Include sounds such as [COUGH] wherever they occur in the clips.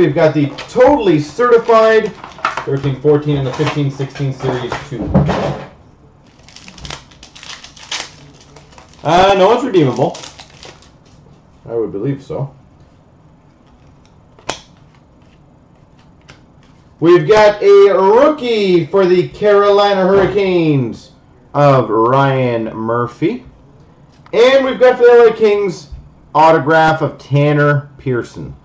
We've got the totally certified 13-14 and the 15-16 Series 2. Uh, no one's redeemable. I would believe so. We've got a rookie for the Carolina Hurricanes of Ryan Murphy. And we've got for the LA Kings autograph of Tanner Pearson.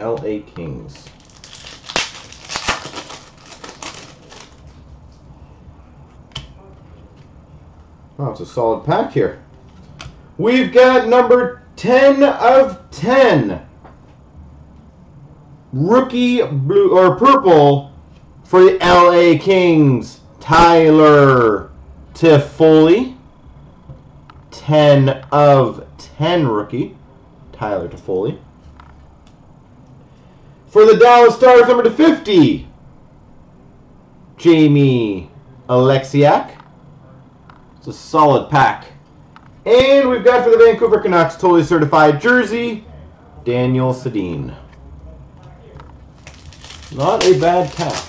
LA Kings. Oh, it's a solid pack here. We've got number 10 of 10. Rookie blue or purple for the LA Kings. Tyler Toffoli. 10 of 10 rookie. Tyler Toffoli. For the Dallas Stars, number to 50. Jamie Oleksiak. It's a solid pack. And we've got for the Vancouver Canucks, totally certified jersey, Daniel Sedin. Not a bad pack.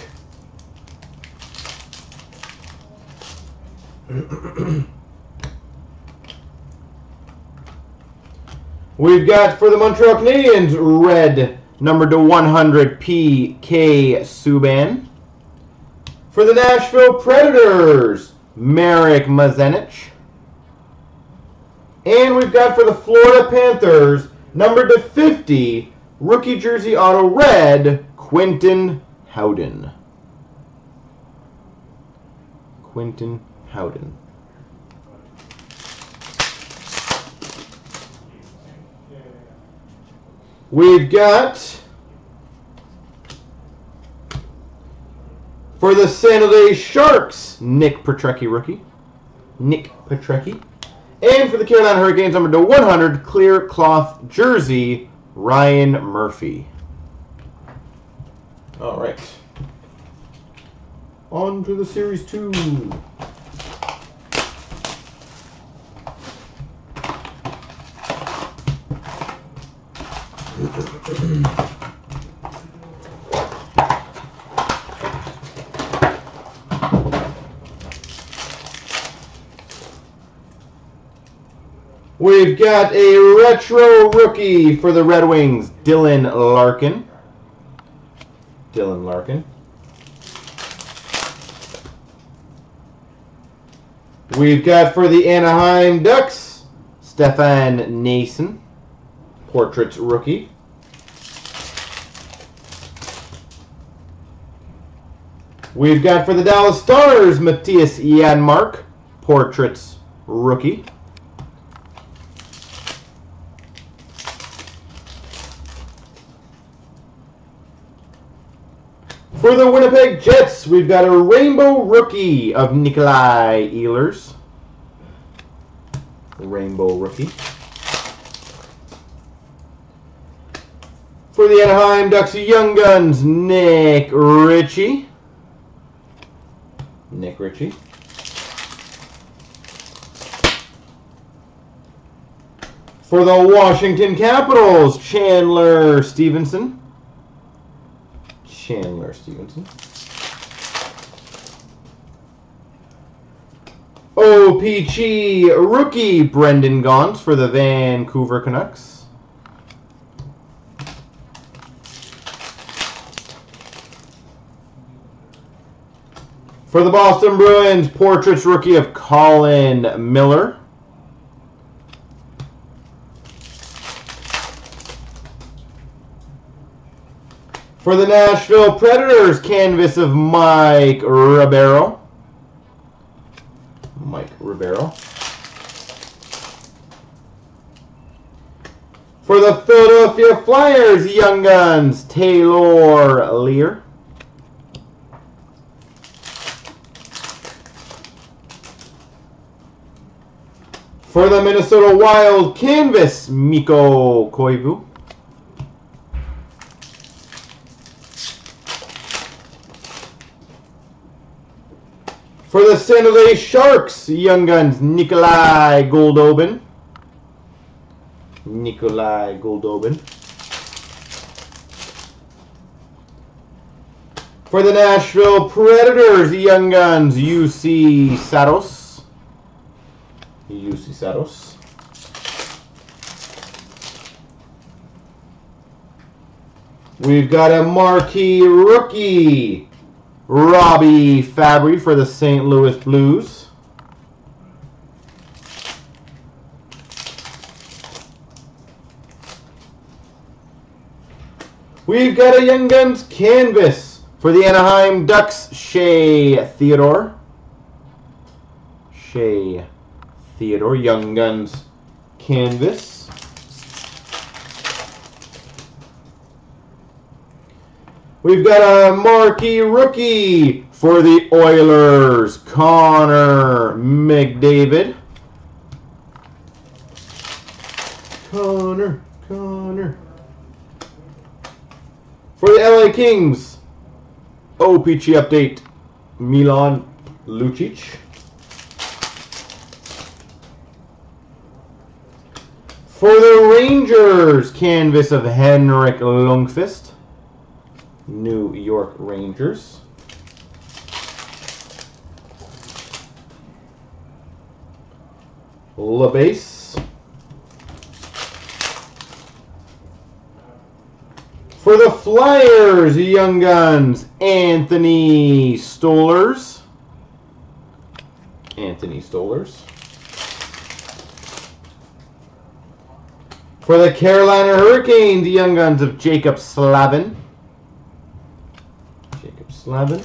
[CLEARS THROAT] We've got for the Montreal Canadiens, red, number to 100, P.K. Subban. For the Nashville Predators, Marek Mazanec. And we've got for the Florida Panthers, number to 50, rookie jersey auto red, Quinton Howden. Quinton Howden. We've got for the San Jose Sharks, Nick Petrecki rookie. Nick Petrecki. And for the Carolina Hurricanes, number to 100, clear cloth jersey, Ryan Murphy. All right. On to the Series 2. We've got a retro rookie for the Red Wings, Dylan Larkin. Dylan Larkin. We've got for the Anaheim Ducks, Stefan Noesen, Portraits rookie. We've got for the Dallas Stars, Mattias Janmark, Portraits rookie. For the Winnipeg Jets, we've got a rainbow rookie of Nikolaj Ehlers. Rainbow rookie. For the Anaheim Ducks Young Guns, Nick Ritchie. Nick Ritchie. For the Washington Capitals, Chandler Stephenson. Chandler Stephenson. OPG rookie Brendan Gaunce for the Vancouver Canucks. For the Boston Bruins, Portraits rookie of Colin Miller. For the Nashville Predators, canvas of Mike Ribeiro. Mike Ribeiro. For the Philadelphia Flyers, Young Guns, Taylor Leier. For the Minnesota Wild, canvas, Mikko Koivu. For the San Jose Sharks, Young Guns, Nikolai Goldobin. Nikolai Goldobin. For the Nashville Predators, Young Guns, Juuse Saros. Juuse Saros. We've got a marquee rookie Robby Fabbri for the St. Louis Blues. We've got a Young Guns canvas for the Anaheim Ducks, Shea Theodore. Shea Theodore, Young Guns canvas. We've got a marquee rookie for the Oilers, Connor McDavid. Connor, Connor. For the LA Kings, OPC update, Milan Lucic. For the Rangers, canvas of Henrik Lundqvist. New York Rangers. LaBase. For the Flyers, Young Guns, Anthony Stolarz. Anthony Stolarz. For the Carolina Hurricanes, the Young Guns of Jaccob Slavin. Jaccob Slavin.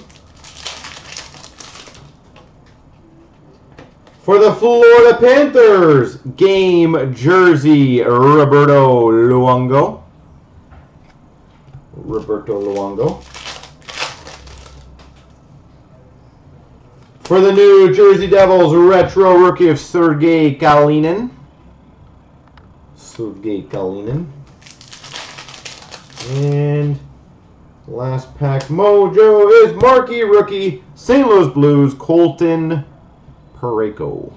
For the Florida Panthers, game jersey, Roberto Luongo. Roberto Luongo. For the New Jersey Devils, retro rookie of Sergei Kalinin. Sergei Kalinin. And last pack mojo is marquee rookie St. Louis Blues Colton Parayko.